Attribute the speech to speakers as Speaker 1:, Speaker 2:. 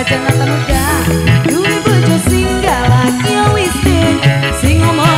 Speaker 1: Brajanata Muda Duwe bojo singgah lagi wis sing omongan sing gawe